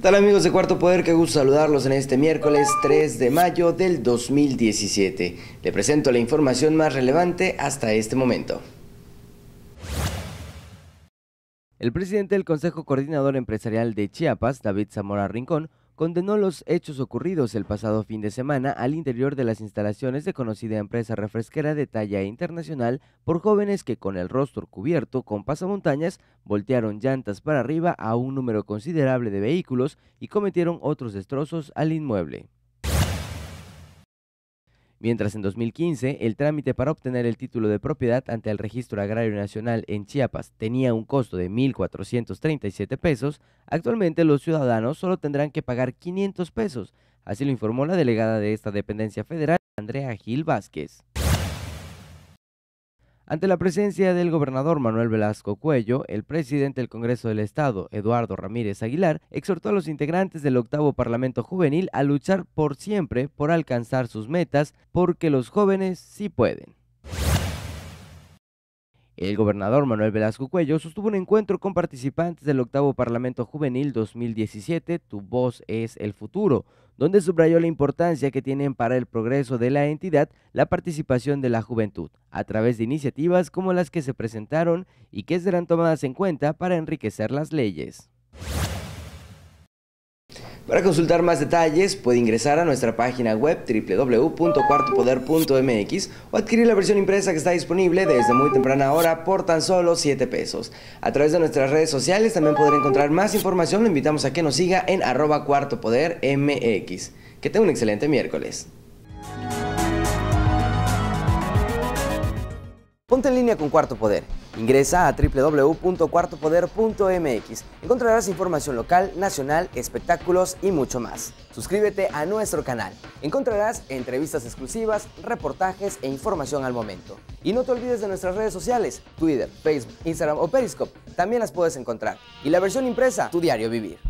tal amigos de Cuarto Poder? Qué gusto saludarlos en este miércoles 3 de mayo del 2017. Le presento la información más relevante hasta este momento. El presidente del Consejo Coordinador Empresarial de Chiapas, David Zamora Rincón, condenó los hechos ocurridos el pasado fin de semana al interior de las instalaciones de conocida empresa refresquera de talla internacional por jóvenes que con el rostro cubierto con pasamontañas voltearon llantas para arriba a un número considerable de vehículos y cometieron otros destrozos al inmueble. Mientras en 2015 el trámite para obtener el título de propiedad ante el Registro Agrario Nacional en Chiapas tenía un costo de 1.437 pesos, actualmente los ciudadanos solo tendrán que pagar 500 pesos, así lo informó la delegada de esta dependencia federal, Andrea Gil Vázquez. Ante la presencia del gobernador Manuel Velasco Cuello, el presidente del Congreso del Estado, Eduardo Ramírez Aguilar, exhortó a los integrantes del octavo Parlamento Juvenil a luchar por siempre por alcanzar sus metas, porque los jóvenes sí pueden. El gobernador Manuel Velasco Cuello sostuvo un encuentro con participantes del octavo Parlamento Juvenil 2017, Tu voz es el futuro, donde subrayó la importancia que tienen para el progreso de la entidad la participación de la juventud, a través de iniciativas como las que se presentaron y que serán tomadas en cuenta para enriquecer las leyes. Para consultar más detalles puede ingresar a nuestra página web www.cuartopoder.mx o adquirir la versión impresa que está disponible desde muy temprana hora por tan solo 7 pesos. A través de nuestras redes sociales también podrá encontrar más información. Lo invitamos a que nos siga en arroba cuartopodermx. Que tenga un excelente miércoles. Ponte en línea con Cuarto Poder. Ingresa a www.cuartopoder.mx. Encontrarás información local, nacional, espectáculos y mucho más. Suscríbete a nuestro canal. Encontrarás entrevistas exclusivas, reportajes e información al momento. Y no te olvides de nuestras redes sociales, Twitter, Facebook, Instagram o Periscope. También las puedes encontrar. Y la versión impresa, tu diario vivir.